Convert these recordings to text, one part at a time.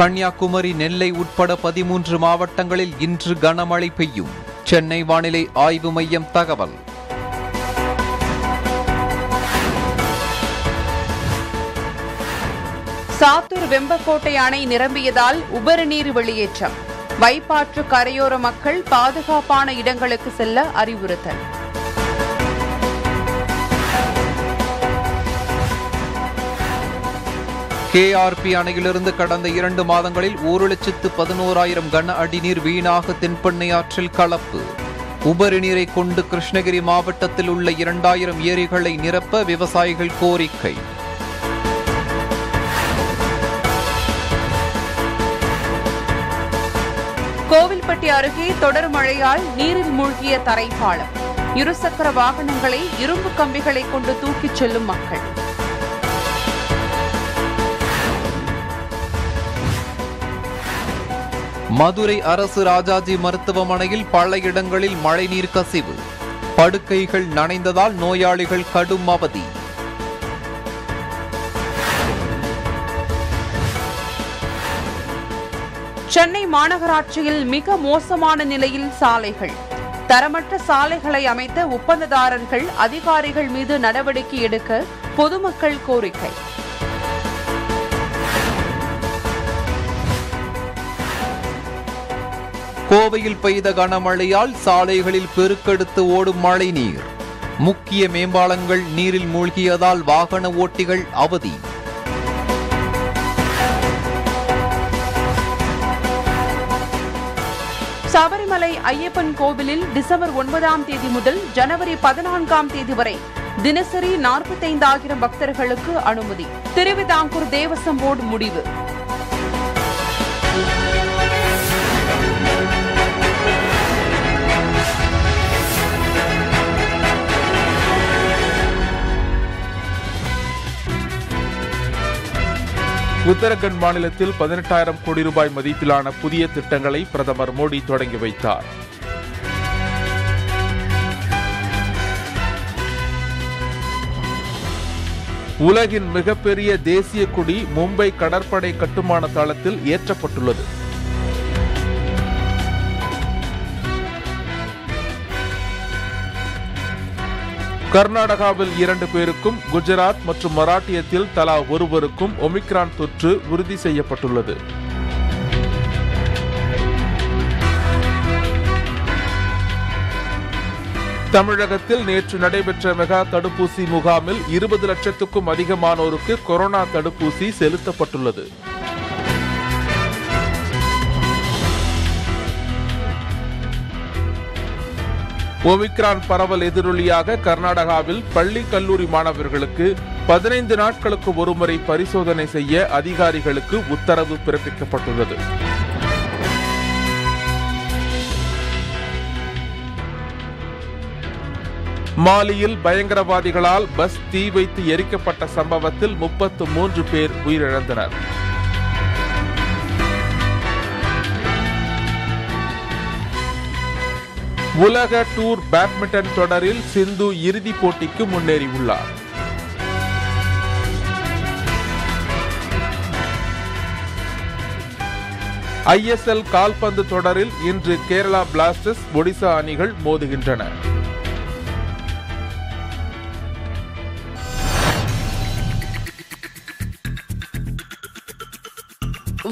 கன்னியாகுமரி நெல்லை உட்பட பதிமூன்று மாவட்டங்களில் இன்று கனமழை பெய்யும். சென்னை வானிலை ஆய்வு மையம் தகவல். சாத்தூர் வெம்பக்கோட்டை அணை நிரம்பியதால் உபரி நீர் வெளியேற்றம். வைப்பாற்று கரையோர மக்கள் பாதுகாப்பான இடங்களுக்கு செல்ல அறிவுறுத்தல். கேஆர்பி அணையிலிருந்து கடந்த இரண்டு மாதங்களில் ஒரு லட்சத்து பதினோராயிரம் கன அடி நீர் வீணாக தென்பெண்ணை ஆற்றில் கலப்பு. உபரி நீரை கொண்டு கிருஷ்ணகிரி மாவட்டத்தில் உள்ள இரண்டாயிரம் ஏரிகளை நிரப்ப விவசாயிகள் கோரிக்கை. கோவில்பட்டி அருகே தொடர் மழையால் நீரில் மூழ்கிய தரைப்பாலம். இருசக்கர வாகனங்களை இரும்பு கம்பிகளை கொண்டு தூக்கிச் செல்லும் மக்கள். மதுரை அரசு ராஜாஜி மருத்துவமனையில் பல இடங்களில் மழைநீர் கசிவு. படுக்கைகள் நனைந்ததால் நோயாளிகள் கடும் அவதி. சென்னை மாநகராட்சியில் மிக மோசமான நிலையில் சாலைகள். தரமற்ற சாலைகளை அமைத்த ஒப்பந்ததாரர்கள் அதிகாரிகள் மீது நடவடிக்கை எடுக்க பொதுமக்கள் கோரிக்கை. கோவையில் பெய்த கனமழையால் சாலைகளில் பெருக்கெடுத்து ஓடும் மழை நீர் முக்கிய மேம்பாலங்கள் நீரில் மூழ்கியதால் வாகன ஓட்டிகள் அவதி. சபரிமலை ஐயப்பன் கோவிலில் டிசம்பர் ஒன்பதாம் தேதி முதல் ஜனவரி பதினான்காம் தேதி வரை தினசரி நாற்பத்தைந்தாயிரம் பக்தர்களுக்கு அனுமதி. திருவிதாங்கூர் தேவசம் போர்டு முடிவு. உத்தரகண்ட் மாநிலத்தில் பதினெட்டாயிரம் கோடி ரூபாய் மதிப்பிலான புதிய திட்டங்களை பிரதமர் மோடி தொடங்கி வைத்தார். உலகின் மிகப்பெரிய தேசிய கொடி மும்பை கடற்படை கட்டுமான தளத்தில் ஏற்றப்பட்டுள்ளது. கர்நாடகாவில் இரண்டு பேருக்கும் குஜராத் மற்றும் மராட்டியத்தில் தலா ஒருவருக்கும் ஒமிக்ரான் தொற்று உறுதி செய்யப்பட்டுள்ளது. தமிழகத்தில் நேற்று நடைபெற்ற மெகா தடுப்பூசி முகாமில் இருபது லட்சத்துக்கும் அதிகமானோருக்கு கொரோனா தடுப்பூசி செலுத்தப்பட்டுள்ளது. ஒமிக்ரான் பரவல் எதிரொலியாக கர்நாடகாவில் பள்ளி கல்லூரி மாணவர்களுக்கு பதினைந்து நாட்களுக்கு ஒருமுறை பரிசோதனை செய்ய அதிகாரிகளுக்கு உத்தரவு பிறப்பிக்கப்பட்டுள்ளது. மாலியில் பயங்கரவாதிகளால் பஸ் தீ வைத்து எரிக்கப்பட்ட சம்பவத்தில் முப்பத்து மூன்று பேர் உயிரிழந்தனர். உலக டூர் பேட்மிண்டன் தொடரில் சிந்து இறுதிப் போட்டிக்கு முன்னேறியுள்ளார். ஐஎஸ்எல் கால்பந்து தொடரில் இன்று கேரளா பிளாஸ்டர்ஸ் ஒடிசா அணிகள் மோதுகின்றன.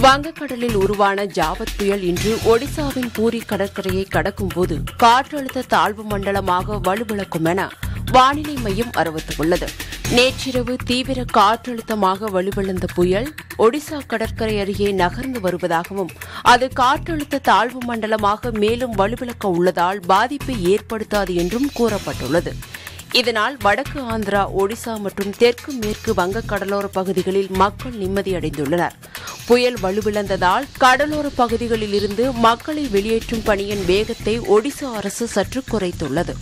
வங்கக்கடலில் உருவான ஜாவத் புயல் இன்று ஒடிசாவின் பூரி கடற்கரையை கடக்கும்போது காற்றழுத்த தாழ்வு மண்டலமாக வலுவிழக்கும் என வானிலை மையம் அறிவித்துள்ளது. நேற்றிரவு தீவிர காற்றழுத்தமாக வலுவிழந்த புயல் ஒடிசா கடற்கரை அருகே நகர்ந்து வருவதாகவும் அது காற்றழுத்த தாழ்வு மண்டலமாக மேலும் வலுவிழக்க உள்ளதால் பாதிப்பை ஏற்படுத்தாது என்றும் கூறப்பட்டுள்ளது. இதனால் வடக்கு ஆந்திரா ஒடிசா மற்றும் தெற்கு மேற்கு வங்க கடலோர பகுதிகளில் மக்கள் நிம்மதியடைந்துள்ளனர் புயல் வலுவிழந்ததால் கடலோர பகுதிகளில் இருந்து மக்களை வெளியேற்றும் பணியின் வேகத்தை ஒடிசா அரசு சற்று குறைத்துள்ளது.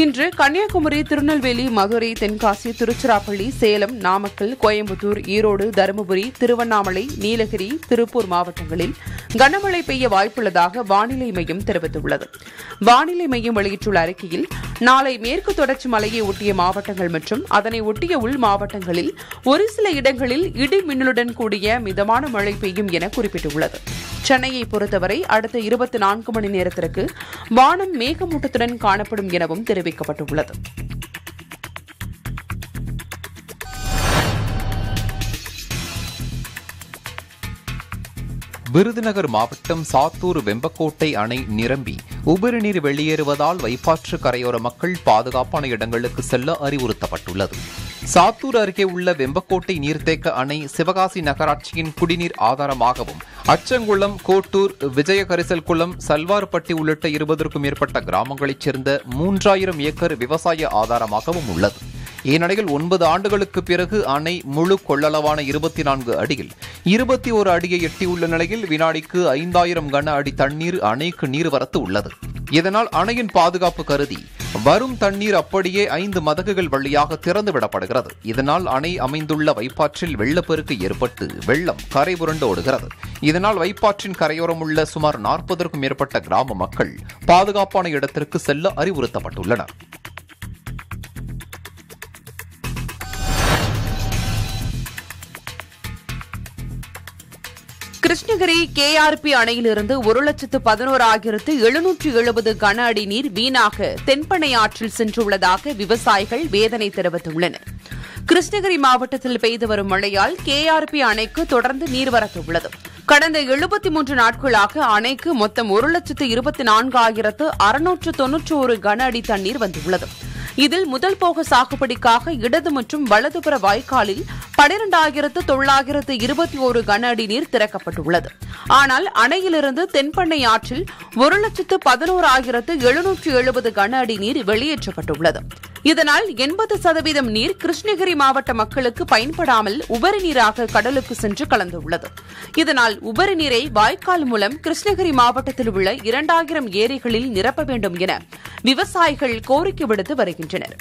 இன்று கன்னியாகுமரி திருநெல்வேலி மதுரை தென்காசி திருச்சிராப்பள்ளி சேலம் நாமக்கல் கோயம்புத்தூர் ஈரோடு தருமபுரி திருவண்ணாமலை நீலகிரி திருப்பூர் மாவட்டங்களில் கனமழை பெய்ய வாய்ப்புள்ளதாக வானிலை மையம் தெரிவித்துள்ளது. வானிலை மையம் வெளியிட்டுள்ள அறிக்கையில் நாளை மேற்கு தொடர்ச்சி மலையை ஒட்டிய மாவட்டங்கள் மற்றும் அதனை ஒட்டிய உள் மாவட்டங்களில் ஒரு சில இடங்களில் இடி மின்னலுடன் கூடிய மிதமான மழை பெய்யும் என குறிப்பிட்டுள்ளது. சென்னையை பொறுத்தவரை அடுத்த இருபத்தி நான்கு மணி நேரத்திற்கு வானம் மேகமூட்டத்துடன் காணப்படும் எனவும் தெரிவிக்கப்பட்டுள்ளது. விருதுநகர் மாவட்டம் சாத்தூர் வெம்பக்கோட்டை அணை நிரம்பி உபரிநீர் வெளியேறுவதால் வைப்பாற்று கரையோர மக்கள் பாதுகாப்பான இடங்களுக்கு செல்ல அறிவுறுத்தப்பட்டுள்ளது. சாத்தூர் அருகே உள்ள வெம்பக்கோட்டை நீர்த்தேக்க அணை சிவகாசி நகராட்சியின் குடிநீர் ஆதாரமாகவும் அச்சங்குளம் கோட்டூர் விஜயகரிசல் குளம் சல்வார்பட்டி உள்ளிட்ட இருபதற்கும் மேற்பட்ட கிராமங்களைச் சேர்ந்த மூன்றாயிரம் ஏக்கர் விவசாய ஆதாரமாகவும் உள்ளது. இந்நிலையில் ஒன்பது ஆண்டுகளுக்கு பிறகு அணை முழு கொள்ளளவான இருபத்தி நான்கு அடியில் இருபத்தி ஒரு அடியை எட்டியுள்ள நிலையில் வினாடிக்கு ஐந்தாயிரம் கன அடி தண்ணீர் அணைக்கு நீர்வரத்து உள்ளது. இதனால் அணையின் பாதுகாப்பு கருதி வரும் தண்ணீர் அப்படியே ஐந்து மதகுகள் வழியாக திறந்து விடப்படுகிறது இதனால் அணை அமைந்துள்ள வைப்பாற்றில் வெள்ளப்பெருக்கு ஏற்பட்டு வெள்ளம் கரை புரண்டு ஓடுகிறது. இதனால் வைப்பாற்றின் கரையோரம் உள்ள சுமார் நாற்பதற்கும் மேற்பட்ட கிராம மக்கள் பாதுகாப்பான இடத்திற்கு செல்ல அறிவுறுத்தப்பட்டுள்ளனர். கிருஷ்ணகிரி கேஆர்பி அணையிலிருந்து ஒரு லட்சத்து பதினோராயிரத்து எழுநூற்று எழுபது கன அடி நீர் வீணாக தென்பனை ஆற்றில் சென்றுள்ளதாக விவசாயிகள் வேதனை தெரிவித்துள்ளனர். கிருஷ்ணகிரி மாவட்டத்தில் பெய்து வரும் மழையால் கேஆர்பி அணைக்கு தொடர்ந்து நீர்வரத்து உள்ளது. கடந்த எழுபத்தி மூன்று நாட்களாக அணைக்கு மொத்தம் ஒரு லட்சத்து இருபத்தி நான்காயிரத்து அறுநூற்று தொன்னூற்றி ஒரு கன அடி தண்ணீர் வந்துள்ளது. இதில் முதல் போக சாகுபடிக்காக இடது மற்றும் வலதுபுற வாய்க்காலில் பனிரெண்டாயிரத்து தொள்ளாயிரத்து இருபத்தி ஒரு கன அடி நீர் திறக்கப்பட்டுள்ளது. ஆனால் அணையிலிருந்து தென்பண்ணை ஆற்றில் ஒரு லட்சத்து பதினோராயிரத்து எழுநூற்று எழுபது கன அடி நீர் வெளியேற்றப்பட்டுள்ளது. இதனால் எண்பது சதவீதம் நீர் கிருஷ்ணகிரி மாவட்ட மக்களுக்கு பயன்படாமல் உபரி நீராக கடலுக்கு சென்று கலந்துள்ளது. இதனால் உபரி நீரை வாய்க்கால் மூலம் கிருஷ்ணகிரி மாவட்டத்தில் உள்ள இரண்டாயிரம் ஏரிகளில் நிரப்ப வேண்டும் என விவசாயிகள் கோரிக்கை விடுத்து வருகின்றனர்.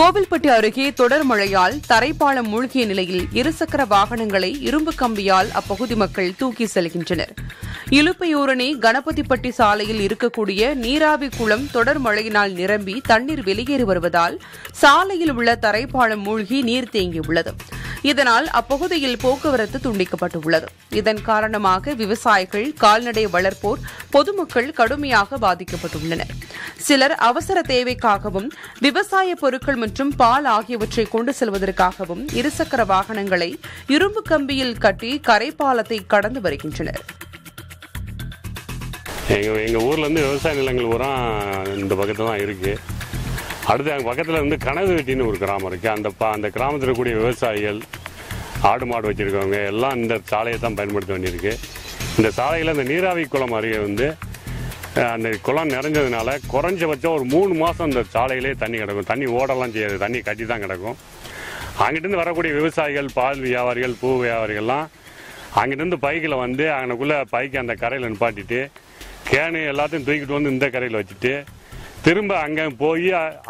கோவில்பட்டி அருகே தொடர் மழையால் தரைப்பாலம் மூழ்கிய நிலையில் இருசக்கர வாகனங்களை இரும்பு கம்பியால் அப்பகுதி மக்கள் தூக்கி செல்கின்றனர். இலுப்பையூரணி கணபதிப்பட்டி சாலையில் இருக்கக்கூடிய நீராவி குளம் தொடர் மழையினால் நிரம்பி தண்ணீர் வெளியேறி வருவதால் சாலையில் உள்ள தரைப்பாலம் மூழ்கி நீர் தேங்கியுள்ளது. இதனால் அப்பகுதியில் போக்குவரத்து துண்டிக்கப்பட்டுள்ளது. இதன் காரணமாக விவசாயிகள் கால்நடை வளர்ப்போர் பொதுமக்கள் கடுமையாக பாதிக்கப்பட்டுள்ளனர். சிலர் அவசர தேவைக்காகவும் விவசாய பொருட்கள் மற்றும் பால் ஆகியவற்றை கொண்டு செல்வதற்காகவும் இருசக்கர வாகனங்களை இரும்பு கம்பியில் கட்டி கரைப்பாலத்தை கடந்து வருகின்றனர். எங்கள் எங்கள் ஊர்லேருந்து விவசாய நிலங்கள் பூரா இந்த பக்கத்தில் தான் இருக்குது அடுத்து அங்கே பக்கத்தில் வந்து கனவு வெட்டின்னு ஒரு கிராமம் இருக்குது அந்த பா அந்த கிராமத்தில் இருக்கக்கூடிய விவசாயிகள் ஆடு மாடு வச்சுருக்கவங்க எல்லாம் இந்த சாலையை தான் பயன்படுத்த வேண்டியிருக்கு. இந்த சாலையில் இந்த நீராவி குளம் அருகே வந்து அந்த குளம் நிறைஞ்சதுனால குறைஞ்சபட்சம் ஒரு மூணு மாதம் இந்த சாலையிலே தண்ணி கிடக்கும். தண்ணி ஓடலாம் செய்யாது. தண்ணி கட்டி தான் கிடக்கும். அங்கிட்டிருந்து வரக்கூடிய விவசாயிகள் பால் வியாபாரிகள் பூ வியாபாரிகள்லாம் அங்கிட்டிருந்து பைக்கில் வந்து அங்கனக்குள்ளே பைக்கை அந்த கரையில் நிப்பாட்டிட்டு கேனு எல்லாத்தையும் தூக்கிட்டு வந்து இந்த கரையில் வச்சுட்டு திரும்ப அங்கே போய்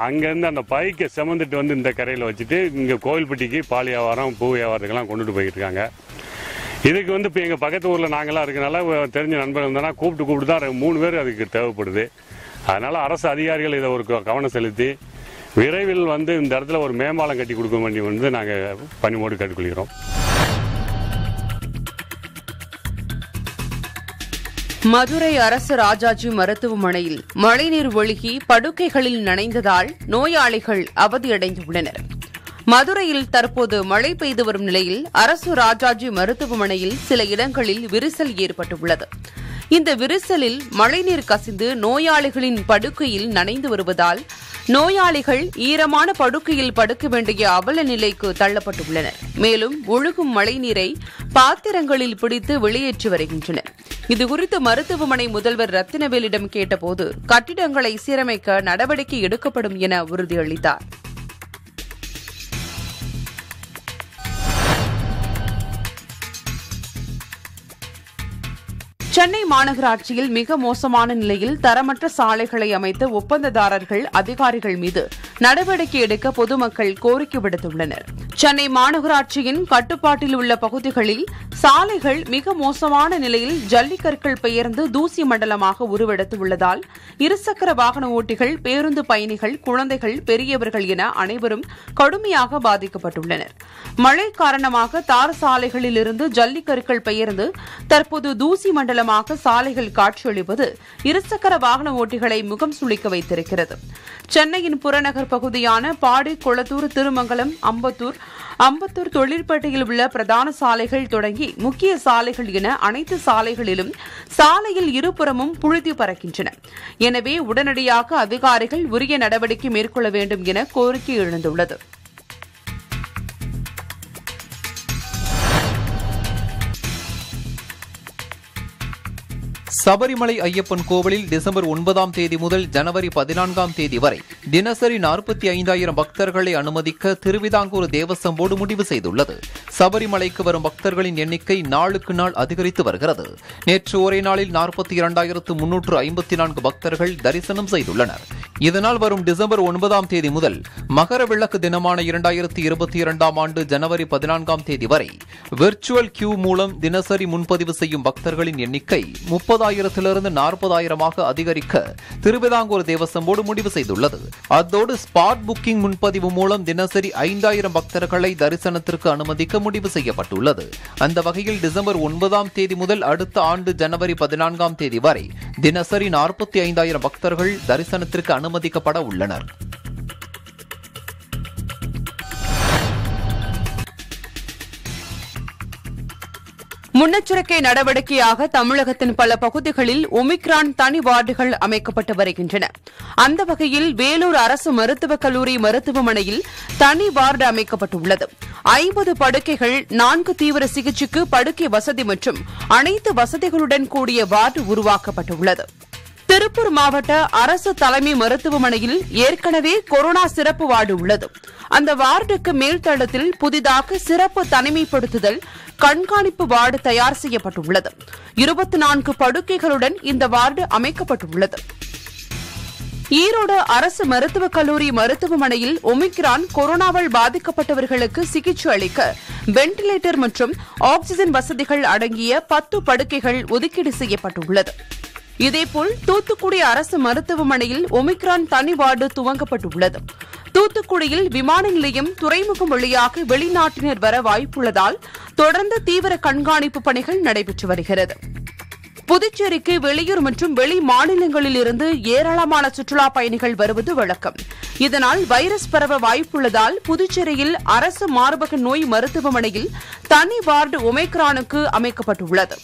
அங்கேருந்து அந்த பைக்கை சுமந்துட்டு வந்து இந்த கரையில் வச்சுட்டு இங்கே கோவில்பட்டிக்கு பால் வியாபாரம் பூ வியாபாரத்துக்கெல்லாம் கொண்டுட்டு போயிருக்காங்க. இருக்காங்க இதுக்கு வந்து இப்போ எங்கள் பக்கத்து ஊரில் நாங்களாம் இருக்கனால தெரிஞ்ச நண்பர்கள் இருந்தோன்னா கூப்பிட்டு கூப்பிட்டு தான் மூணு பேர் அதுக்கு தேவைப்படுது. அதனால் அரசு அதிகாரிகள் இதை ஒரு கவனம் செலுத்தி விரைவில் வந்து இந்த இடத்துல ஒரு மேம்பாலம் கட்டி கொடுக்க வேண்டி வந்து நாங்கள் பணிமோடு கேட்டுக்கொள்கிறோம். மதுரை அரசு ராஜாஜி மருத்துவமனையில் மழைநீர் ஒழுகி படுக்கைகளில் நனைந்ததால் நோயாளிகள் அவதியடைந்துள்ளனர். மதுரையில் தற்போது மழை பெய்து வரும் நிலையில் அரசு ராஜாஜி மருத்துவமனையில் சில இடங்களில் விரிசல் ஏற்பட்டுள்ளது. இந்த விரிசலில் மழைநீர் கசிந்து நோயாளிகளின் படுக்கையில் நனைந்து வருவதால் நோயாளிகள் ஈரமான படுக்கையில் படுக்க வேண்டிய அவல நிலைக்கு தள்ளப்பட்டுள்ளனர். மேலும் ஒழுகும் மழைநீரை பாத்திரங்களில் பிடித்து வெளியேற்றி வருகின்றனர். இதுகுறித்து மருத்துவமனை முதல்வர் ரத்தினவேலிடம் கேட்டபோது கட்டிடங்களை சீரமைக்க நடவடிக்கை எடுக்கப்படும் என உறுதியளித்தார். சென்னை மாநகராட்சியில் மிக மோசமான நிலையில் தரமற்ற சாலைகளை அமைத்த ஒப்பந்ததாரர்கள் அதிகாரிகள் மீது நடவடிக்கை எடுக்க பொதுமக்கள் கோரிக்கை விடுத்துள்ளனர். சென்னை மாநகராட்சியின் கட்டுப்பாட்டில் உள்ள பகுதிகளில் சாலைகள் மிக மோசமான நிலையில் ஜல்லிக்கற்கள் பெயர்ந்து தூசி மண்டலமாக உருவெடுத்து உள்ளதால் இருசக்கர வாகன ஓட்டிகள் பேருந்து பயணிகள் குழந்தைகள் பெரியவர்கள் என அனைவரும் கடுமையாக பாதிக்கப்பட்டுள்ளனர். மழை காரணமாக தார் சாலைகளில் இருந்து ஜல்லிக்கற்கள் பெயர்ந்து தற்போது தூசி மண்டலமாக சாலைகள் காட்சியளிப்பது இருசக்கர வாகன ஓட்டிகளை முகம் சுளிக்க வைத்திருக்கிறது. சென்னையின் புறநகர் பகுதியான பாடி குளத்தூர் திருமங்கலம் அம்பத்தூர் அம்பத்தூர் தொழிற்பேட்டையில் உள்ள பிரதான சாலைகள் தொடங்கி முக்கிய சாலைகள் என அனைத்து சாலைகளிலும் சாலையில் இருபுறமும் புழுதி பறக்கின்றன. எனவே உடனடியாக அதிகாரிகள் உரிய நடவடிக்கை மேற்கொள்ள வேண்டும் என கோரிக்கை எழுந்துள்ளது. சபரிமலை ஐயப்பன் கோவிலில் டிசம்பர் ஒன்பதாம் தேதி முதல் ஜனவரி பதினான்காம் தேதி வரை தினசரி நாற்பத்தி ஐந்தாயிரம் பக்தர்களை அனுமதிக்க திருவிதாங்கூர் தேவசம் போர்டு முடிவு செய்துள்ளது. சபரிமலைக்கு வரும் பக்தர்களின் எண்ணிக்கை நாளுக்கு நாள் அதிகரித்து வருகிறது. நேற்று ஒரே நாளில் நாற்பத்தி இரண்டாயிரத்து முன்னூற்று ஐம்பத்தி நான்கு பக்தர்கள் தரிசனம் செய்துள்ளனர். இதனால் வரும் டிசம்பர் ஒன்பதாம் தேதி முதல் மகர விளக்கு தினமான இரண்டாயிரத்தி இருபத்தி இரண்டாம் ஆண்டு ஜனவரி பதினான்காம் தேதி வரை விர்ச்சுவல் கியூ மூலம் தினசரி முன்பதிவு செய்யும் பக்தர்களின் எண்ணிக்கை முப்பதாயிரத்திலிருந்து நாற்பதாயிரமாக அதிகரிக்க திருவிதாங்கூர் தேவசம்போடு முடிவு செய்துள்ளது. அதோடு ஸ்பாட் புக்கிங் முன்பதிவு மூலம் தினசரி ஐந்தாயிரம் பக்தர்களை தரிசனத்திற்கு அனுமதிக்க முடிவு செய்யப்பட்டுள்ளது. அந்த வகையில் டிசம்பர் ஒன்பதாம் தேதி முதல் அடுத்த ஆண்டு ஜனவரி பதினான்காம் தேதி வரை தினசரி நாற்பத்தி ஐந்தாயிரம் பக்தர்கள் தரிசனத்திற்கு அனுமதிக்கப்பட உள்ளனர் முன்னெச்சரிக்கை நடவடிக்கையாக தமிழகத்தின் பல பகுதிகளில் ஒமிக்ரான் தனி வார்டுகள் அமைக்கப்பட்டு வருகின்றன. அந்த வகையில் வேலூர் அரசு மருத்துவக் கல்லூரி மருத்துவமனையில் தனி வார்டு அமைக்கப்பட்டுள்ளது. ஐம்பது படுக்கைகள் நான்கு தீவிர சிகிச்சைக்கு படுக்கை வசதி மற்றும் அனைத்து வசதிகளுடன் கூடிய வார்டு உருவாக்கப்பட்டுள்ளது. திருப்பூர் மாவட்ட அரசு தலைமை மருத்துவமனையில் ஏற்கனவே கொரோனா சிறப்பு வார்டு உள்ளது. அந்த வார்டுக்கு மேல்தளத்தில் புதிதாக சிறப்பு தனிமைப்படுத்துதல் கண்காணிப்பு வார்டு தயார் செய்யப்பட்டுள்ளது. இருபத்தி நான்கு படுக்கைகளுடன் இந்த வார்டு அமைக்கப்பட்டுள்ளது. ஈரோடு அரசு மருத்துவக் கல்லூரி மருத்துவமனையில் ஒமிக்ரான் கொரோனாவால் பாதிக்கப்பட்டவர்களுக்கு சிகிச்சை அளிக்க வெண்டிலேட்டர் மற்றும் ஆக்ஸிஜன் வசதிகள் அடங்கிய பத்து படுக்கைகள் ஒதுக்கீடு செய்யப்பட்டுள்ளது. இதேபோல் தூத்துக்குடி அரசு மருத்துவமனையில் ஒமிக்ரான் தனி வார்டு துவங்கப்பட்டுள்ளது. தூத்துக்குடியில் விமான நிலையம் துறைமுகம் வழியாக வெளிநாட்டினர் வர வாய்ப்புள்ளதால் தொடர்ந்து தீவிர கண்காணிப்பு பணிகள் நடைபெற்று வருகிறது. புதுச்சேரிக்கு வெளியூர் மற்றும் வெளி மாநிலங்களில் இருந்து ஏராளமான சுற்றுலா பயணிகள் வருவது வழக்கம். இதனால் வைரஸ் பரவ வாய்ப்புள்ளதால் புதுச்சேரியில் அரசு மார்பக நோய் மருத்துவமனையில் தனி வார்டு ஒமேக்ரானுக்கு அமைக்கப்பட்டுள்ளது.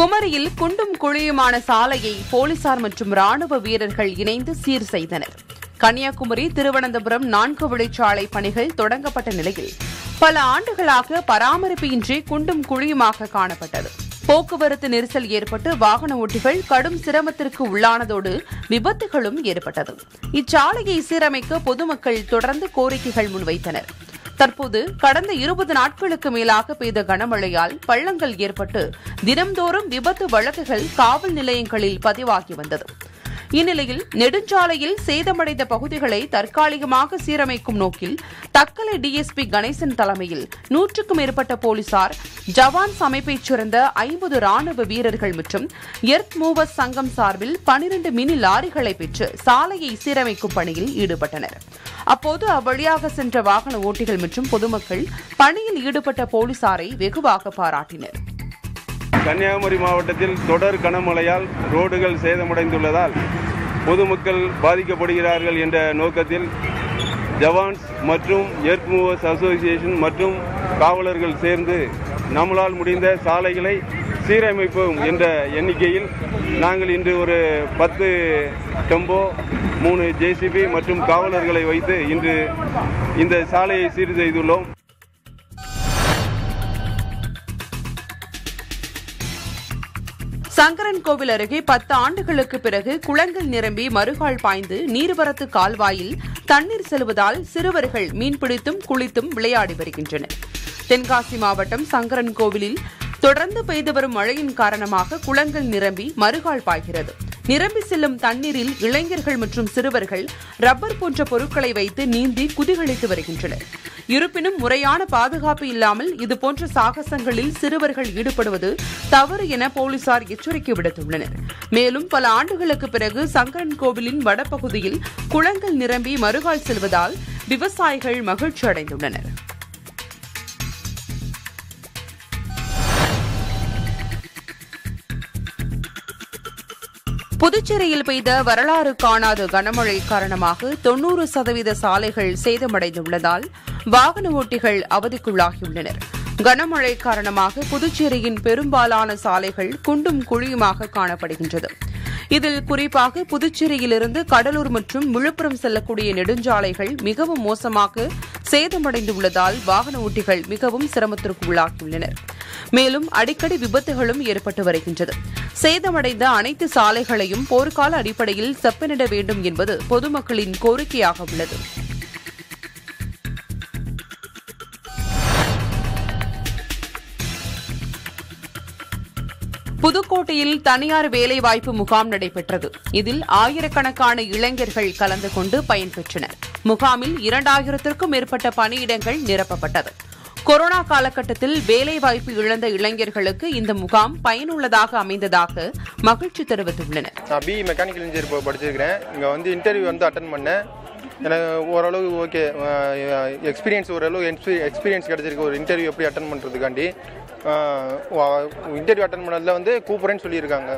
குமரியில் குண்டும் குழியுமான சாலையை போலீசார் மற்றும் ராணுவ வீரர்கள் இணைந்து சீர் செய்தனர். கன்னியாகுமரி திருவனந்தபுரம் நான்கு வழிச்சாலை பணிகள் தொடங்கப்பட்ட நிலையில் பல ஆண்டுகளாக பராமரிப்பு இன்றி குண்டும் குழியுமாக காணப்பட்டது. போக்குவரத்து நெரிசல் ஏற்பட்டு வாகன ஓட்டிகள் கடும் சிரமத்திற்கு உள்ளானதோடு விபத்துகளும் ஏற்பட்டது. இச்சாலையை சீரமைக்க பொதுமக்கள் தொடர்ந்து கோரிக்கைகள் முன்வைத்தனர். தற்போது கடந்த இருபது நாட்களுக்கு மேலாக பெய்த கனமழையால் பள்ளங்கள் ஏற்பட்டு தினம்தோறும் விபத்து வழக்குகள் காவல் நிலையங்களில் பதிவாகி வந்தது. இந்நிலையில் நெடுஞ்சாலையில் சேதமடைந்த பகுதிகளை தற்காலிகமாக சீரமைக்கும் நோக்கில் தக்கலை டிஎஸ்பி கணேசன் தலைமையில் நூற்றுக்கும் மேற்பட்ட போலீசார் ஜவான்ஸ் அமைப்பைச் சேர்ந்த ஐம்பது ராணுவ வீரர்கள் மற்றும் எர்த் மூவர்ஸ் சங்கம் சார்பில் பனிரண்டு மினி லாரிகளை பெற்று சாலையை சீரமைக்கும் பணியில் ஈடுபட்டனர். அப்போது அவ்வழியாக சென்ற வாகன ஓட்டிகள் மற்றும் பொதுமக்கள் பணியில் ஈடுபட்ட போலீசாரை வெகுவாக பாராட்டினர். கன்னியாகுமரி மாவட்டத்தில் தொடர் கனமழையால் ரோடுகள் சேதமடைந்துள்ளதால் பொதுமக்கள் பாதிக்கப்படுகிறார்கள் என்ற நோக்கத்தில் ஜவான்ஸ் மற்றும் எர்த் மூவர்ஸ் அசோசியேஷன் மற்றும் காவலர்கள் சேர்ந்து நம்மளால் முடிந்த சாலைகளை சீரமைப்போம் என்ற எண்ணிக்கையில் நாங்கள் இன்று ஒரு பத்து டெம்போ மூணு ஜேசிபி மற்றும் காவலர்களை வைத்து இன்று இந்த சாலையை சீர் செய்துள்ளோம் சங்கரன் கோவில் அருகே பத்து ஆண்டுகளுக்கு பிறகு குளங்கள் நிரம்பி மறுகால் பாய்ந்து நீர்வரத்து கால்வாயில் தண்ணீர் செல்வதால் சிறுவர்கள் மீன்பிடித்தும் குளித்தும் விளையாடி வருகின்றனர். தென்காசி மாவட்டம் சங்கரன் கோவிலில் தொடர்ந்து பெய்து வரும் மழையின் காரணமாக குளங்கள் நிரம்பி மறுகால் பாய்கிறது. நிரம்பி செல்லும் தண்ணீரில் இளைஞர்கள் மற்றும் சிறுவர்கள் ரப்பர் போன்ற பொருட்களை வைத்து நீந்தி குதிகளித்து வருகின்றனர். இருப்பினும் முறையான பாதுகாப்பு இல்லாமல் இதுபோன்ற சாகசங்களில் சிறுவர்கள் ஈடுபடுவது தவறு என போலீசார் எச்சரிக்கை விடுத்துள்ளனர். மேலும் பல ஆண்டுகளுக்கு பிறகு சங்கரன் கோவிலின் வடபகுதியில் குளங்கள் நிரம்பி மறுகால் செல்வதால் விவசாயிகள் மகிழ்ச்சி அடைந்துள்ளனர் புதுச்சேரியில் பெய்த வரலாறு காணாத கனமழை காரணமாக தொன்னூறு சதவீத சாலைகள் சேதமடைந்துள்ளதால் வாகன ஓட்டிகள் அவதிக்குள்ளாகியுள்ளனர். கனமழை காரணமாக புதுச்சேரியின் பெரும்பாலான சாலைகள் குண்டும் குழியுமாக காணப்படுகின்றது. இதில் குறிப்பாக புதுச்சேரியிலிருந்து கடலூர் மற்றும் விழுப்புரம் செல்லக்கூடிய நெடுஞ்சாலைகள் மிகவும் மோசமாக சேதமடைந்துள்ளதால் வாகன ஓட்டிகள் மிகவும் சிரமத்திற்கு உள்ளாகியுள்ளனர். மேலும் அடிக்கடி விபத்துகளும் ஏற்பட்டு வருகின்றது. சேதமடைந்த அனைத்து சாலைகளையும் போர்க்கால அடிப்படையில் செப்பனிட வேண்டும் என்பது பொதுமக்களின் கோரிக்கையாக உள்ளது. புதுக்கோட்டையில் தனியார் வேலைவாய்ப்பு முகாம் நடைபெற்றது. இதில் ஆயிரக்கணக்கான இளைஞர்கள் கலந்து கொண்டு பயன்பெற்றனர். முகாமில் இரண்டாயிரத்திற்கும் மேற்பட்ட பணியிடங்கள் நிரப்பப்பட்டது. கொரோனா காலகட்டத்தில் வேலைவாய்ப்பு இழந்த இளைஞர்களுக்கு இந்த முகாம் பயனுள்ளதாக அமைந்ததாக மகிழ்ச்சி தெரிவித்துள்ளனர். நான் பிஇ மெக்கானிக்கல் இன்ஜினியர் படிச்சிருக்கிறேன். இங்கே வந்து இன்டர்வியூ வந்து அட்டன் பண்ணேன். எனக்கு ஓரளவு ஓகே எக்ஸ்பீரியன்ஸ் ஓரளவு எக்ஸ்பீரியன்ஸ் கிடச்சிருக்கு. ஒரு இன்டர்வியூ எப்படி அட்டன் பண்ணுறதுக்காண்டி இன்டர்வியூ அட்டன் பண்ணதில் வந்து கூப்பிட்றேன்னு சொல்லியிருக்காங்க.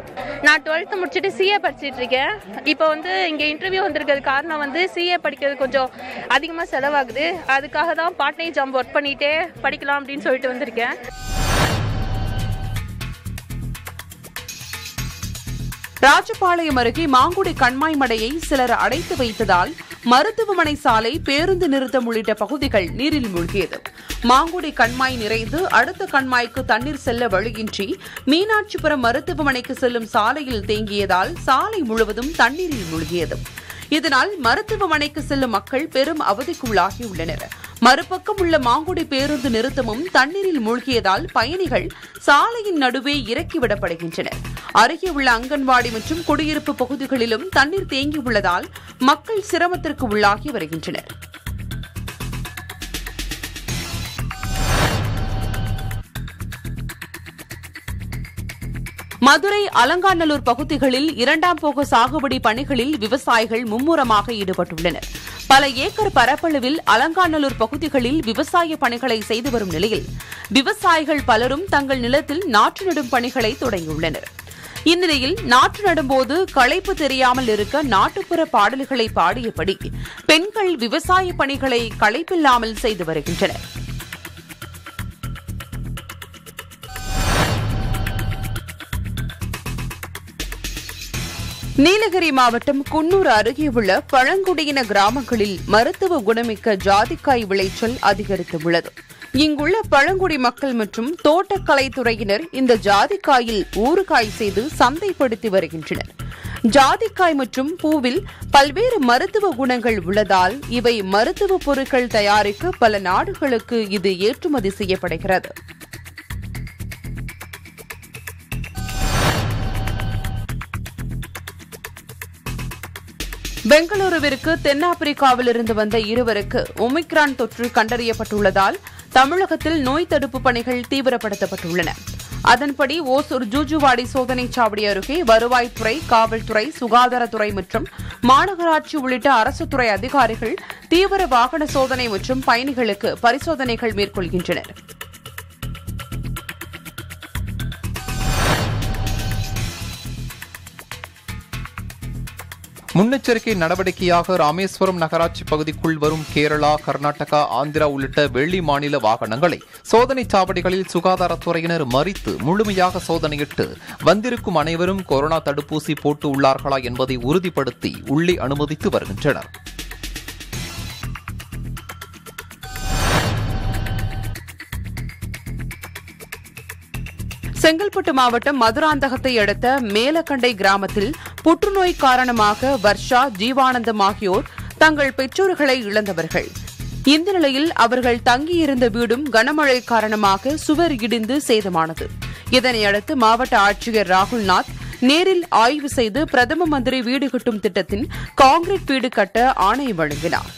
நான் டுவெல்த்து முடிச்சுட்டு சிஏ படிச்சுட்டு இருக்கேன். இப்போ வந்து இங்கே இன்டர்வியூ வந்திருக்கிறது காரணம் வந்து சிஏ படிக்கிறது கொஞ்சம் அதிகமாக செலவாகுது. அதுக்காக தான் பார்ட் டைம் ஜாப் ஒர்க் பண்ணிட்டே படிக்கலாம் அப்படின்னு சொல்லிட்டு வந்திருக்கேன். ராஜபாளையம் அருகே மாங்குடி கண்மாய் மடையை சிலர் அடைத்து வைத்ததால் மருத்துவமனை சாலை பேருந்து நிறுத்தம் உள்ளிட்ட பகுதிகள் நீரில் மூழ்கியது. மாங்குடி கண்மாய் நிறைந்து அடுத்த கண்மாய்க்கு தண்ணீர் செல்ல வழியின்றி மீனாட்சிபுரம் மருத்துவமனைக்கு செல்லும் சாலையில் தேங்கியதால் சாலை முழுவதும் தண்ணீரில் மூழ்கியது. இதனால் மருத்துவமனைக்கு செல்லும் மக்கள் பெரும் அவதிக்குள்ளாகியுள்ளனர். மறுபக்கம் உள்ள மாங்குடி பேருந்து நிறுத்தமும் தண்ணீரில் மூழ்கியதால் பயணிகள் சாலையின் நடுவே இறக்கிவிடப்படுகின்றனர். அருகே உள்ள அங்கன்வாடி மற்றும் குடியிருப்பு பகுதிகளிலும் தண்ணீர் தேங்கியுள்ளதால் மக்கள் சிரமத்திற்கு உள்ளாகி வருகின்றனர். மதுரை அலங்காநல்லூர் பகுதிகளில் இரண்டாம் போக சாகுபடி பணிகளில் விவசாயிகள் மும்முரமாக ஈடுபட்டுள்ளனர். பல ஏக்கர் பரப்பளவில் அலங்காநல்லூர் பகுதிகளில் விவசாய பணிகளை செய்து வரும் நிலையில் விவசாயிகள் பலரும் தங்கள் நிலத்தில் நாற்று நடும் பணிகளை தொடங்கியுள்ளனர். இந்நிலையில் நாற்று நடும்போது களைப்பு தெரியாமல் இருக்க நாட்டுப்புற பாடல்களை பாடியபடி பெண்கள் விவசாய பணிகளை களைப்பில்லாமல் செய்து வருகின்றனர். நீலகிரி மாவட்டம் குன்னூர் அருகே உள்ள பழங்குடியின கிராமங்களில் மருத்துவ குணமிக்க ஜாதிக்காய் விளைச்சல் அதிகரித்துள்ளது. இங்குள்ள பழங்குடி மக்கள் மற்றும் தோட்டக்கலைத்துறையினர் இந்த ஜாதிக்காயில் ஊறுகாய் செய்து சந்தைப்படுத்தி வருகின்றனர். ஜாதிக்காய் மற்றும் பூவில் பல்வேறு மருத்துவ குணங்கள் உள்ளதால் இவை மருத்துவ பொருட்கள் தயாரிக்க பல நாடுகளுக்கு இது ஏற்றுமதி செய்யப்படுகிறது. பெங்களூருவிற்கு தென்னாப்பிரிக்காவிலிருந்து வந்த இருவருக்கு ஒமிக்ரான் தொற்று கண்டறியப்பட்டுள்ளதால் தமிழகத்தில் நோய் தடுப்பு பணிகள் தீவிரப்படுத்தப்பட்டுள்ளன. அதன்படி ஓசூர் ஜூஜுவாடி சோதனைச் சாவடி அருகே வருவாய்த்துறை காவல்துறை சுகாதாரத்துறை மற்றும் மாநகராட்சி உள்ளிட்ட அரசு துறை அதிகாரிகள் தீவிர வாகன சோதனை மற்றும் பயணிகளுக்கு பரிசோதனைகள் மேற்கொள்கின்றனர். முன்னெச்சரிக்கை நடவடிக்கையாக ராமேஸ்வரம் நகராட்சி பகுதிக்குள் வரும் கேரளா கர்நாடகா ஆந்திரா உள்ளிட்ட வெள்ளி மாநில வாகனங்களை சோதனை சாவடிகளில் சுகாதாரத்துறையினர் மறித்து முழுமையாக சோதனையிட்டு வந்திருக்கும் அனைவரும் கொரோனா தடுப்பூசி போட்டு உள்ளார்களா என்பதை உறுதிப்படுத்தி உள்ளே அனுமதித்து வருகின்றனர். செங்கல்பட்டு மாவட்டம் மதுராந்தகத்தை அடுத்த மேலக்கண்டை கிராமத்தில் புற்றுநோய் காரணமாக வர்ஷா ஜீவானந்தம் ஆகியோர் தங்கள் பெற்றோர்களை இழந்தவர்கள். இந்த நிலையில் அவர்கள் தங்கியிருந்த வீடும் கனமழை காரணமாக சுவர் இடிந்து சேதமானது. இதனையடுத்து மாவட்ட ஆட்சியர் ராகுல்நாத் நேரில் ஆய்வு செய்து பிரதம மந்திரி வீடு கட்டும் திட்டத்தின் கான்கிரீட் வீடு கட்ட ஆணை வழங்கினார்.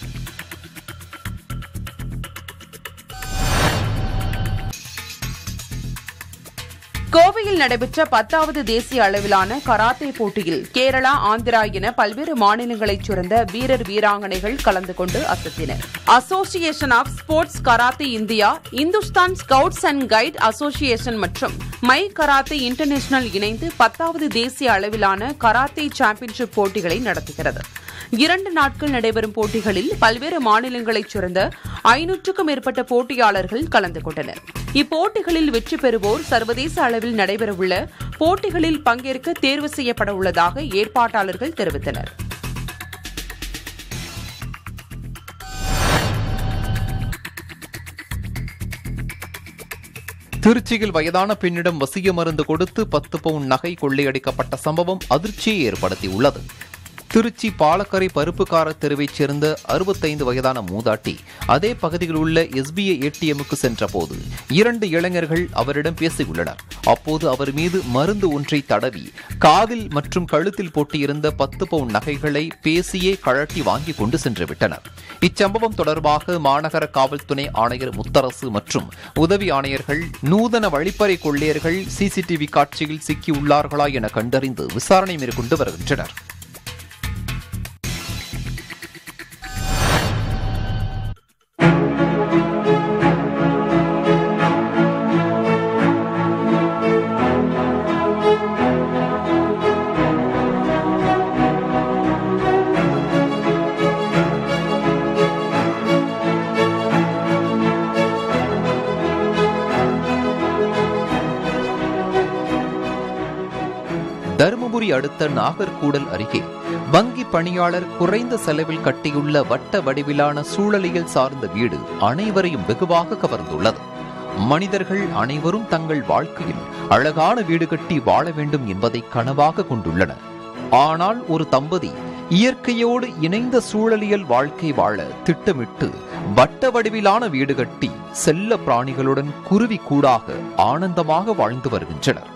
கோவையில் நடைபெற்ற பத்தாவது தேசிய அளவிலான கராத்தே போட்டியில் கேரளா ஆந்திரா என பல்வேறு மாநிலங்களைச் சேர்ந்த வீரர் வீராங்கனைகள் கலந்து கொண்டு அசத்தினர். Association of sports karate India Hindustan scouts and guide association மற்றும் மை கராத்தே இன்டர்நேஷனல் இணைந்து பத்தாவது தேசிய அளவிலான கராத்தே சாம்பியன்ஷிப் போட்டிகளை நடத்துகிறது. இரண்டு நாட்கள் நடைபெறும் போட்டிகளில் பல்வேறு மாநிலங்களைச் சேர்ந்த ஐநூற்றுக்கும் மேற்பட்ட போட்டியாளர்கள் கலந்து கொண்டனர். இப்போட்டிகளில் வெற்றி பெறுவோர் சர்வதேச அளவில் நடைபெறவுள்ள போட்டிகளில் பங்கேற்க தேர்வு செய்யப்பட உள்ளதாக ஏற்பாட்டாளர்கள் தெரிவித்தனர். திருச்சியில் வயதான பெண்ணிடம் வசிய மருந்து கொடுத்து பத்து பவுன் நகை கொள்ளையடிக்கப்பட்ட சம்பவம் அதிர்ச்சியை ஏற்படுத்தியுள்ளது. திருச்சி பாலக்கரை பருப்புக்கார தெருவைச் சேர்ந்த அறுபத்தைந்து வயதான மூதாட்டி அதே பகுதியில் உள்ள எஸ்பிஐ ஏடிஎம்முக்கு சென்றபோது இரண்டு இளைஞர்கள் அவரிடம் பேசியுள்ளனர். அப்போது அவர் மீது மருந்து ஒன்றை தடவி காதில் மற்றும் கழுத்தில் போட்டியிருந்த பத்து பவுன் நகைகளை பேசியே கழட்டி வாங்கி கொண்டு சென்று விட்டனர். இச்சம்பவம் தொடர்பாக மாநகர காவல் துணை ஆணையர் முத்தரசு மற்றும் உதவி ஆணையர்கள் நூதன வழிப்பறை கொள்ளையர்கள் சிசிடிவி காட்சியில் சிக்கியுள்ளார்களா என கண்டறிந்து விசாரணை மேற்கொண்டு வருகின்றனர். தருமபுரி அடுத்த நாகர்கூடல் அருகே வங்கி பணியாளர் குறைந்த செலவில் கட்டியுள்ள வட்ட வடிவிலான சூழலியல் சார்ந்த வீடு அனைவரையும் வெகுவாக கவர்ந்துள்ளது. மனிதர்கள் அனைவரும் தங்கள் வாழ்க்கையில் அழகான வீடு கட்டி வாழ வேண்டும் என்பதை கனவாக கொண்டுள்ளனர். ஆனால் ஒரு தம்பதி இயற்கையோடு இணைந்த சூழலியல் வாழ்க்கை வாழ திட்டமிட்டு வட்ட வடிவிலான வீடு கட்டி செல்ல பிராணிகளுடன் குருவி கூடாக ஆனந்தமாக வாழ்ந்து வருகின்றனர்.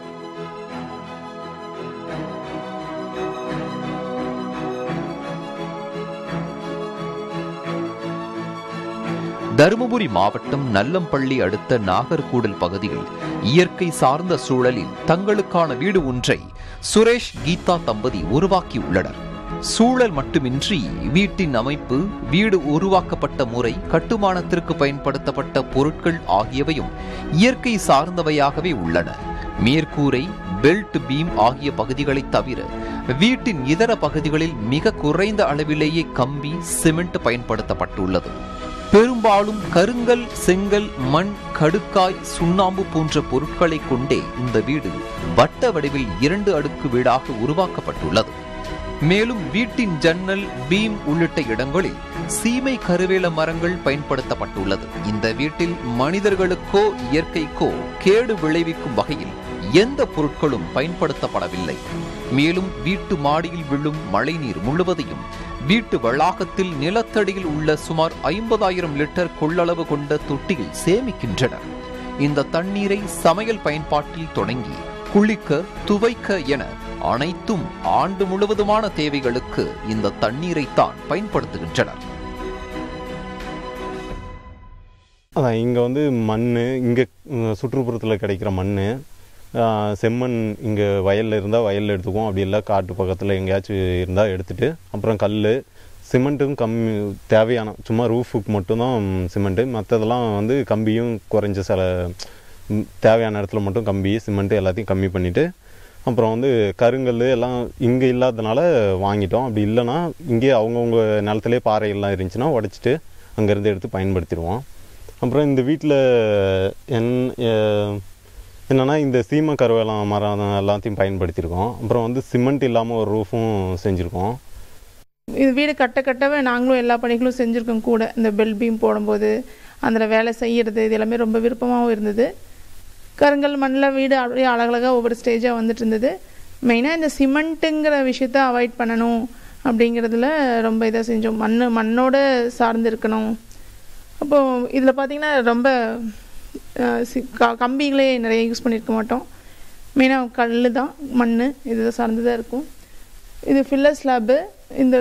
தருமபுரி மாவட்டம் நல்லம்பள்ளி அடுத்த நாகர்கூடல் பகுதியில் இயற்கை சார்ந்த சூழலில் தங்களுக்கான வீடு ஒன்றை சுரேஷ் கீதா தம்பதி உருவாக்கியுள்ளனர். சூழல் மட்டுமின்றி வீட்டின் அமைப்பு வீடு உருவாக்கப்பட்ட முறை கட்டுமானத்திற்கு பயன்படுத்தப்பட்ட பொருட்கள் ஆகியவையும் இயற்கை சார்ந்தவையாகவே உள்ளன. மேற்கூரை பெல்ட் பீம் ஆகிய பகுதிகளை தவிர வீட்டின் இதர பகுதிகளில் மிக குறைந்த அளவிலேயே கம்பி சிமெண்ட் பயன்படுத்தப்பட்டுள்ளது. பெரும்பாலும் கருங்கல் செங்கல் மண் கடுக்காய் சுண்ணாம்பு போன்ற பொருட்களை கொண்டே இந்த வீடு வட்ட வடிவில் இரண்டு அடுக்கு வீடாக உருவாக்கப்பட்டுள்ளது. மேலும் வீட்டின் ஜன்னல் பீம் உள்ளிட்ட இடங்களில் சீமை கருவேல மரங்கள் பயன்படுத்தப்பட்டுள்ளது. இந்த வீட்டில் மனிதர்களுக்கோ இயற்கைக்கோ கேடு விளைவிக்கும் வகையில் எந்த பொருட்களும் பயன்படுத்தப்படவில்லை. மேலும் வீட்டு மாடியில் விழும் மழைநீர் முழுவதையும் வீட்டு வளாகத்தில் நிலத்தடியில் உள்ள சுமார் ஐம்பதாயிரம் லிட்டர் கொள்ளளவு கொண்ட தொட்டியில் சேமிக்கின்றனர். இந்த தண்ணீரை சமையல் பயன்பாட்டில் தொடங்கி குளிக்க துவைக்க என அனைத்தும் ஆண்டு முழுவதுமான தேவைகளுக்கு இந்த தண்ணீரைத்தான் பயன்படுத்துகின்றனர். அதான் இங்கே வந்து மண் இங்கே சுற்றுப்புறத்தில் கிடைக்கிற மண் செம்மண் இங்கே வயலில் இருந்தால் வயலில் எடுத்துக்குவோம். அப்படி இல்லை காட்டு பக்கத்தில் எங்கேயாச்சும் இருந்தால் எடுத்துகிட்டு அப்புறம் கல் சிமெண்ட்டும் கம்மி தேவையான சும்மா ரூஃபுக்கு மட்டும்தான் சிமெண்ட்டு. மற்றதெல்லாம் வந்து கம்பியும் குறைஞ்ச சில தேவையான இடத்துல மட்டும் கம்பி சிமெண்ட்டு எல்லாத்தையும் கம்மி பண்ணிவிட்டு அப்புறம் வந்து கருங்கல் எல்லாம் இங்கே இல்லாதனால வாங்கிட்டோம். அப்படி இல்லைன்னா இங்கே அவங்கவுங்க நிலத்துலேயே பாறைகள்லாம் இருந்துச்சுன்னா உடச்சிட்டு அங்கேருந்து எடுத்து பயன்படுத்திடுவோம். அப்புறம் இந்த வீட்டில் என் என்னென்னா இந்த சீம கருவேலம் மரம் எல்லாத்தையும் பயன்படுத்தியிருக்கோம். அப்புறம் வந்து சிமெண்ட் இல்லாமல் ஒரு ரூஃபும் செஞ்சுருக்கோம். இது வீடு கட்ட கட்டவே நாங்களும் எல்லா பணிகளும் செஞ்சுருக்கோம் கூட. இந்த பெல் பீம் போடும்போது அதில் வேலை செய்கிறது இது எல்லாமே ரொம்ப விருப்பமாகவும் இருந்தது. கருங்கல் மண்ணில் வீடு அப்படியே அழகழகாக ஒவ்வொரு ஸ்டேஜாக வந்துட்டு இருந்தது. மெயினாக இந்த சிமெண்ட்டுங்கிற விஷயத்த அவாய்ட் பண்ணணும் அப்படிங்கிறதுல ரொம்ப இதாக செஞ்சோம். மண் மண்ணோடு சார்ந்து இருக்கணும். அப்போது இதில் பார்த்தீங்கன்னா ரொம்ப கம்பிகளே நிறைய யூஸ் பண்ணியிருக்க மாட்டோம். மெயினாக கல் தான் மண் இது சார்ந்து தான் இருக்கும். இது ஃபில்லர் ஸ்லாப்பு இந்த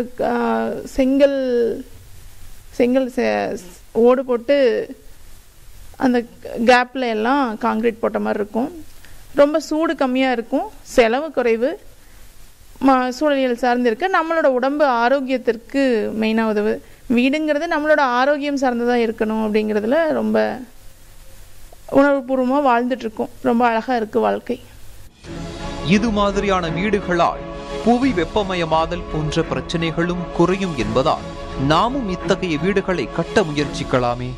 செங்கல் செங்கல் ஓடு போட்டு அந்த கேப்பில் எல்லாம் காங்க்ரீட் போட்ட மாதிரி இருக்கும். ரொம்ப சூடு கம்மியாக இருக்கும் செலவு குறைவு ம சூழலியல் சார்ந்திருக்கு நம்மளோட உடம்பு ஆரோக்கியத்திற்கு மெயினாக உதவு. வீடுங்கிறது நம்மளோட ஆரோக்கியம் சார்ந்ததாக இருக்கணும் அப்படிங்கிறதுல ரொம்ப உணர்வுபூர்வமாக வாழ்ந்துட்டுருக்கோம். ரொம்ப அழகாக இருக்குது வாழ்க்கை. இது மாதிரியான வீடுகளால் புவி வெப்பமயமாதல் போன்ற பிரச்சனைகளும் குறையும் என்பதால் நாமும் இத்தகைய வீடுகளை கட்ட முயற்சிக்கலாமே.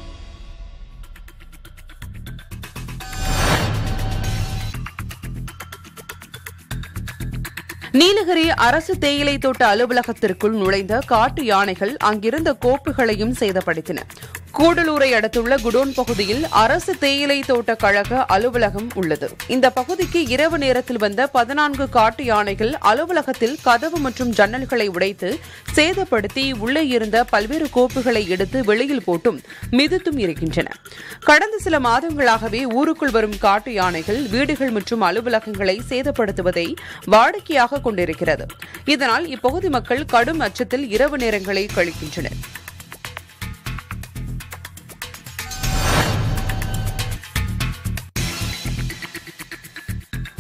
நீலகிரி அரசு தேயிலை தோட்ட அலுவலகத்திற்குள் நுழைந்த காட்டு யானைகள் அங்கிருந்த கோப்புகளையும் சேதப்படுத்தின. கூடலூரை அடுத்துள்ள குடோன் பகுதியில் அரசு தேயிலை தோட்ட கழக அலுவலகம் உள்ளது. இந்த பகுதிக்கு இரவு நேரத்தில் வந்த பதினான்கு காட்டு யானைகள் அலுவலகத்தில் கதவு மற்றும் ஜன்னல்களை உடைத்து சேதப்படுத்தி உள்ளே இருந்த பல்வேறு கோப்புகளை எடுத்து வெளியில் போட்டும் மிதித்தும் இருக்கின்றன. கடந்த சில மாதங்களாகவே ஊருக்குள் வரும் காட்டு யானைகள் வீடுகள் மற்றும் அலுவலகங்களை சேதப்படுத்துவதை வாடிக்கையாக கொண்டிருக்கிறது. இதனால் இப்பகுதி மக்கள் கடும் அச்சத்தில் இரவு நேரங்களை கழிக்கின்றனர்.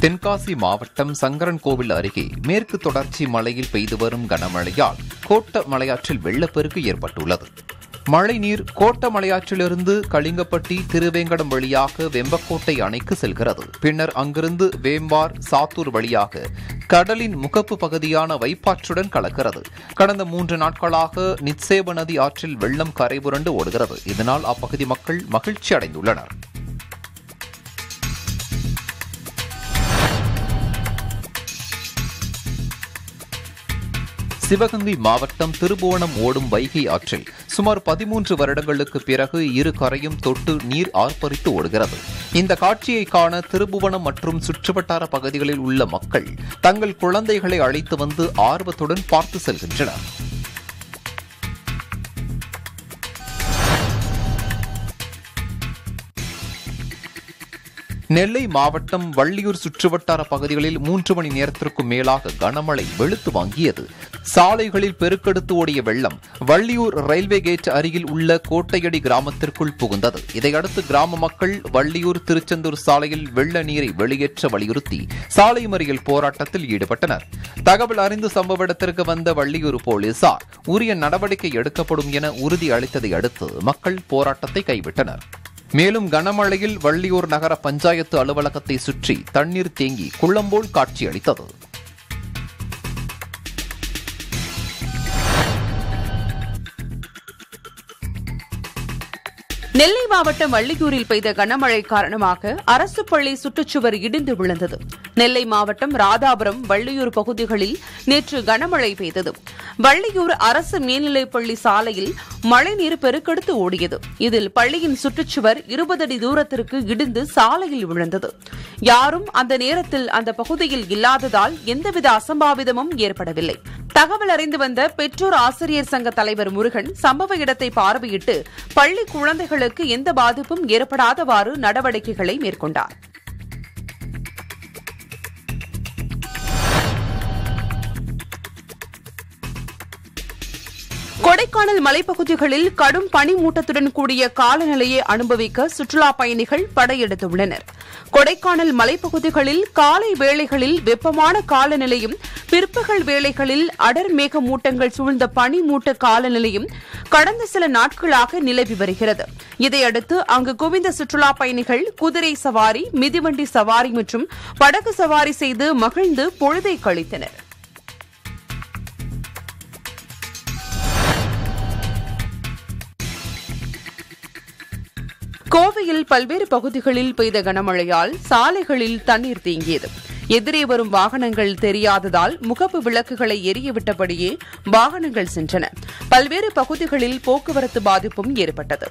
தென்காசி மாவட்டம் சங்கரன்கோவில் அருகே மேற்கு தொடர்ச்சி மலையில் பெய்து வரும் கனமழையால் கோட்ட மலையாற்றில் வெள்ளப்பெருக்கு ஏற்பட்டுள்ளது. மழைநீர் கோட்ட மலையாற்றிலிருந்து கலிங்கப்பட்டி திருவேங்கடம் வழியாக வெம்பக்கோட்டை அணைக்கு செல்கிறது. பின்னர் அங்கிருந்து வேம்பார் சாத்தூர் வழியாக கடலின் முகப்பு பகுதியான வைப்பாற்றுடன் கலக்கிறது. கடந்த மூன்று நாட்களாக நித்சேப நதி ஆற்றில் வெள்ளம் கரைபுரண்டு ஓடுகிறது. இதனால் அப்பகுதி மக்கள் மகிழ்ச்சி அடைந்துள்ளனர் சிவகங்கை மாவட்டம் திருபுவனம் ஓடும் வைகை ஆற்றில் சுமார் பதிமூன்று வருடங்களுக்கு பிறகு இரு கரையும் தொட்டு நீர் ஆர்ப்பரித்து ஓடுகிறது. இந்த காட்சியை காண திருபுவனம் மற்றும் சுற்றுவட்டார பகுதிகளில் உள்ள மக்கள் தங்கள் குழந்தைகளை அழைத்து வந்து ஆர்வத்துடன் பார்த்து செல்கின்றனர். நெல்லை மாவட்டம் வள்ளியூர் சுற்றுவட்டார பகுதிகளில் மூன்று மணி நேரத்திற்கும் மேலாக கனமழை வெளுத்து வாங்கியது. சாலைகளில் பெருக்கெடுத்து ஓடிய வெள்ளம் வள்ளியூர் ரயில்வே கேட் அருகில் உள்ள கோட்டையடி கிராமத்திற்குள் புகுந்தது. இதையடுத்து கிராம மக்கள் வள்ளியூர் திருச்செந்தூர் சாலையில் வெள்ள நீரை வெளியேற்ற வலியுறுத்தி சாலை மறியல் போராட்டத்தில் ஈடுபட்டனர். தகவல் அறிந்து சம்பவ இடத்திற்கு வந்த வள்ளியூர் போலீசார் உரிய நடவடிக்கை எடுக்கப்படும் என உறுதி அளித்ததை அடுத்து மக்கள் போராட்டத்தை கைவிட்டனர். மேலும் கனமழையில் வள்ளியூர் நகர பஞ்சாயத்து அலுவலகத்தை சுற்றி தண்ணீர் தேங்கி குள்ளம்போல் காட்சியளித்தது. நெல்லை மாவட்டம் வள்ளியூரில் பெய்த கனமழை காரணமாக அரசு பள்ளி சுற்றுச்சுவர் இடிந்து விழுந்தது. நெல்லை மாவட்டம் ராதாபுரம் வள்ளியூர் பகுதிகளில் நேற்று கனமழை பெய்தது. வள்ளியூர் அரசு மேல்நிலைப் பள்ளி சாலையில் மழைநீர் பெருக்கெடுத்து ஓடியது. இதில் பள்ளியின் சுற்றுச்சுவர் இருபது அடி தூரத்திற்கு இடிந்து சாலையில் விழுந்தது. யாரும் அந்த நேரத்தில் அந்த பகுதியில் இல்லாததால் எந்தவித அசம்பாவிதமும் ஏற்படவில்லை. தகவல் அறிந்து வந்த பெற்றோர் ஆசிரியர் சங்க தலைவர் முருகன் சம்பவ இடத்தை பார்வையிட்டு பள்ளி குழந்தைகளுக்கு எந்த பாதிப்பும் ஏற்படாதவாறு நடவடிக்கைகளை மேற்கொண்டார். கொடைக்கானல் மலைப்பகுதிகளில் கடும் பனிமூட்டத்துடன் கூடிய காலநிலையை அனுபவிக்க சுற்றுலா பயணிகள் படையெடுத்துள்ளனர். கொடைக்கானல் மலைப்பகுதிகளில் காலை வேளைகளில் வெப்பமான காலநிலையும் பிற்பகல் வேளைகளில் அடர் மேக மூட்டங்கள் சூழ்ந்த பனிமூட்ட காலநிலையும் கடந்த சில நாட்களாக நிலவி வருகிறது. இதையடுத்து அங்கு குவிந்த சுற்றுலா பயணிகள் குதிரை சவாரி மிதிவண்டி சவாரி மற்றும் படகு சவாரி செய்து மகிழ்ந்து பொழுதை கழித்தனர். கோவையில் பல்வேறு பகுதிகளில் பெய்த கனமழையால் சாலைகளில் தண்ணீர் தேங்கியது. எதிரே வரும் வாகனங்கள் தெரியாததால் முகப்பு விளக்குகளை எரியவிட்டபடியே வாகனங்கள் சென்றன. பல்வேறு பகுதிகளில் போக்குவரத்து பாதிப்பும் ஏற்பட்டது.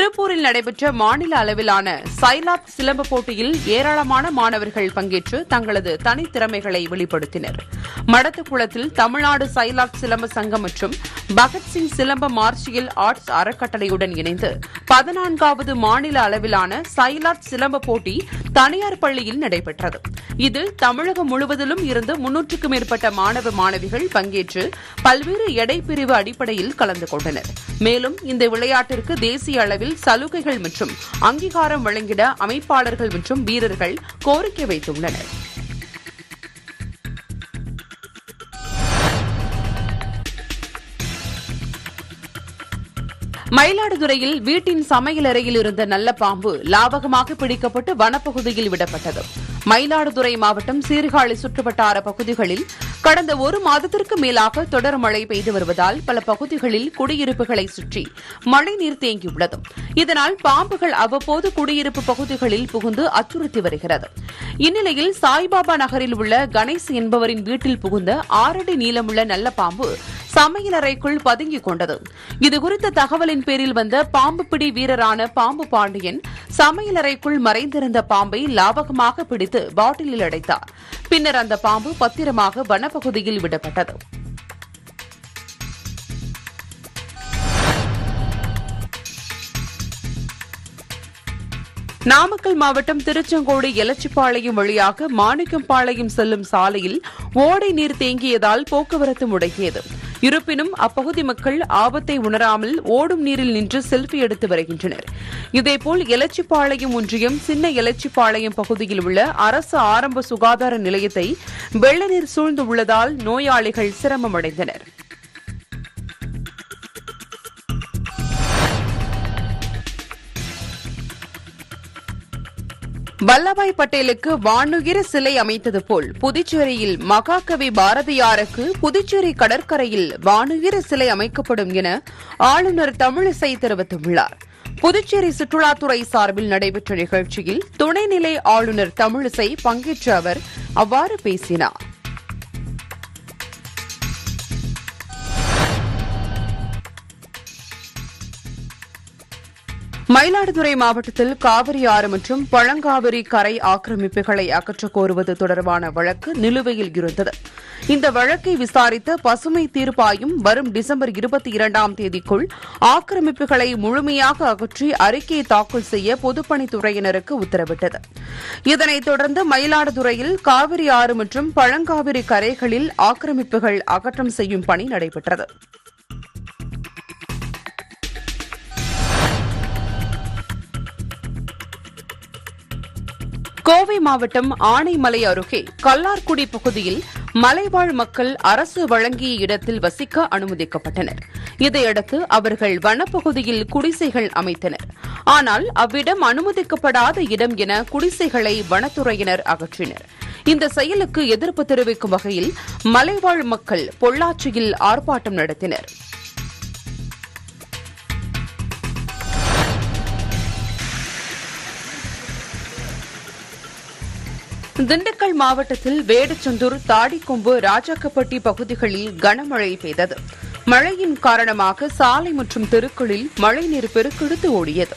திருப்பூரில் நடைபெற்ற மாநில அளவிலான சைலாப் சிலம்ப போட்டியில் ஏராளமான மாணவர்கள் பங்கேற்று தங்களது தனித்திறமைகளை வெளிப்படுத்தினர். மடத்துக்குளத்தில் தமிழ்நாடு சைலாப் சிலம்ப சங்கம் மற்றும் பகத்சிங் சிலம்ப மார்ஷியல் ஆர்ட்ஸ் அறக்கட்டளையுடன் இணைந்து பதினான்காவது மாநில அளவிலான சைலாப் சிலம்ப போட்டி தனியார் பள்ளியில் நடைபெற்றது. இதில் தமிழகம் முழுவதிலும் இருந்து முன்னூற்றுக்கும் மேற்பட்ட மாணவ மாணவிகள் பங்கேற்று பல்வேறு எடை பிரிவு அடிப்படையில் கலந்து கொண்டனர். மேலும் இந்த விளையாட்டிற்கு தேசிய அளவில் சலுகைகள் மற்றும் அங்கீகாரம் வழங்கிட அமைப்பாளர்கள் மற்றும் வீரர்கள் கோரிக்கை வைத்துள்ளனர். மயிலாடுதுறையில் வீட்டின் சமையலறையில் இருந்த நல்ல பாம்பு லாவகமாக பிடிக்கப்பட்டு வனப்பகுதியில் விடப்பட்டது. மயிலாடுதுறை மாவட்டம் சீர்காழி சுற்றுவட்டார பகுதிகளில் கடந்த ஒரு மாதத்திற்கு மேலாக தொடர் மழை பெய்து வருவதால் பல பகுதிகளில் குடியிருப்புகளை சுற்றி மழைநீர் தேங்கியுள்ளது. இதனால் பாம்புகள் அவ்வப்போது குடியிருப்பு பகுதிகளில் புகுந்து அச்சுறுத்தி வருகிறது. இந்நிலையில் சாய்பாபா நகரில் உள்ள கணேஷ் என்பவரின் வீட்டில் புகுந்த ஆறடி நீளமுள்ள நல்ல பாம்பு சமையலறைக்குள் பதுங்கிக் கொண்டது. இதுகுறித்த தகவலின் பேரில் வந்த பாம்பு பிடி வீரரான பாம்பு பாண்டியன் சமையலறைக்குள் மறைந்திருந்த பாம்பை லாபகமாக பிடித்து பாட்டிலில் அடைத்தார். பின்னர் அந்த பாம்பு பத்திரமாக வனப்பகுதியில் விடப்பட்டது. நாமக்கல் மாவட்டம் திருச்செங்கோடு எலச்சிப்பாளையம் வழியாக மாணிக்கம்பாளையம் செல்லும் சாலையில் ஓடை நீர் தேங்கியதால் போக்குவரத்து முடங்கியது. இருப்பினும் அப்பகுதி மக்கள் ஆபத்தை உணராமல் ஓடும் நீரில் நின்று செல்ஃபி எடுத்து வருகின்றனர். இதேபோல் எலச்சிப்பாளையம் ஒன்றியம் சின்ன எலச்சிப்பாளையம் பகுதியில் உள்ள அரசு ஆரம்ப சுகாதார நிலையத்தை வெள்ள நீர் சூழ்ந்துள்ளதால் நோயாளிகள் சிரமமடைந்தனா் வல்லபாய் பட்டேலுக்கு வானுகிர சிலை அமைத்தது போல் புதுச்சேரியில் மகாகவி பாரதியாருக்கு புதுச்சேரி கடற்கரையில் வானுகிர சிலை அமைக்கப்படும் என ஆளுநர் தமிழிசை தெரிவித்துள்ளார். புதுச்சேரி சுற்றுலாத்துறை சார்பில் நடைபெற்ற நிகழ்ச்சியில் துணைநிலை ஆளுநர் தமிழிசை பங்கேற்ற அவர் அவ்வாறு பேசினார். மயிலாடுதுறை மாவட்டத்தில் காவிரி ஆறு மற்றும் பழங்காவிரி கரை ஆக்கிரமிப்புகளை அகற்றக் கோருவது தொடர்பான வழக்கு நிலுவையில் இருந்தது. இந்த வழக்கை விசாரித்த பசுமை தீர்ப்பாயம் வரும் டிசம்பர் இருபத்தி இரண்டாம் தேதிக்குள் ஆக்கிரமிப்புகளை முழுமையாக அகற்றி அறிக்கையை தாக்கல் செய்ய பொதுப்பணித்துறையினருக்கு உத்தரவிட்டது. இதனைத் தொடர்ந்து மயிலாடுதுறையில் காவிரி ஆறு மற்றும் பழங்காவிரி கரைகளில் ஆக்கிரமிப்புகள் அகற்றம் செய்யும் பணி நடைபெற்றது. கோவை மாவட்டம் ஆனைமலை அருகே கல்லார்குடி பகுதியில் மலைவாழ் மக்கள் அரசு வழங்கிய இடத்தில் வசிக்க அனுமதிக்கப்பட்டனர். இதையடுத்து அவர்கள் வனப்பகுதியில் குடிசைகள் அமைத்தனர். ஆனால் அவ்விடம் அனுமதிக்கப்படாத இடம் என குடிசைகளை வனத்துறையினர் அகற்றினர். இந்த செயலுக்கு எதிர்ப்பு தெரிவிக்கும் வகையில் மலைவாழ் மக்கள் பொள்ளாச்சியில் ஆர்ப்பாட்டம் நடத்தினர். திண்டுக்கல் மாவட்டத்தில் வேடச்சந்தூர் தாடிக்கொம்பு ராஜாக்கப்பட்டி பகுதிகளில் கனமழை பெய்தது. மழையின் காரணமாக சாலை மற்றும் தெருக்களில் மழைநீர் பெருக்கெடுத்து ஓடியது.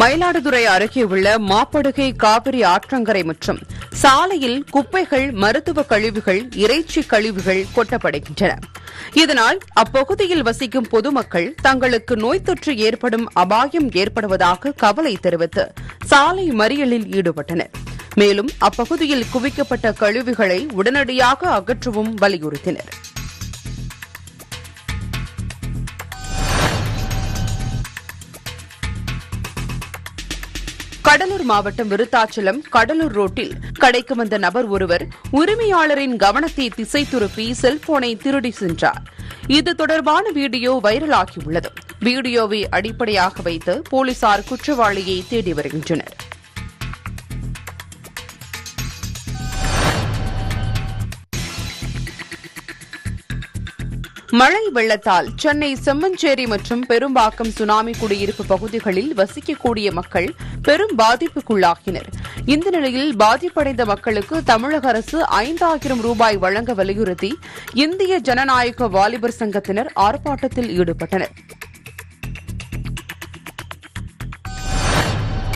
மயிலாடுதுறை அருகே உள்ள மாப்படுகை காவிரி ஆற்றங்கரை மற்றும் சாலையில் குப்பைகள் மருத்துவ கழிவுகள் இறைச்சி கழிவுகள் கொட்டப்படுகின்றன. இதனால் அப்பகுதியில் வசிக்கும் பொதுமக்கள் தங்களுக்கு நோய் தொற்று ஏற்படும் அபாயம் ஏற்படுவதாக கவலை தெரிவித்து சாலை மறியலில் ஈடுபட்டனர். மேலும் அப்பகுதியில் குவிக்கப்பட்ட கழிவுகளை உடனடியாக அகற்றவும் வலியுறுத்தினர். கடலூர் மாவட்டம் விருத்தாச்சலம் கடலூர் ரோட்டில் கடைக்கு வந்த நபர் ஒருவர் உரிமையாளரின் கவனத்தை திசை திருப்பி செல்போனை திருடி சென்றார். இது தொடர்பான வீடியோ வைரலாகியுள்ளது. வீடியோவை அடிப்படையாக வைத்து போலீசார் குற்றவாளியை தேடி வருகின்றனர். மழை வெள்ளத்தால் சென்னை செம்மஞ்சேரி மற்றும் பெரும்பாக்கம் சுனாமி குடியிருப்பு பகுதிகளில் வசிக்கக்கூடிய மக்கள் பெரும் பாதிப்புக்குள்ளாகினர். இந்த நிலையில் பாதிப்படைந்த மக்களுக்கு தமிழக அரசு ஐந்தாயிரம் ரூபாய் வழங்க வலியுறுத்தி இந்திய ஜனநாயக வாலிபர் சங்கத்தினர் ஆர்ப்பாட்டத்தில் ஈடுபட்டனர்.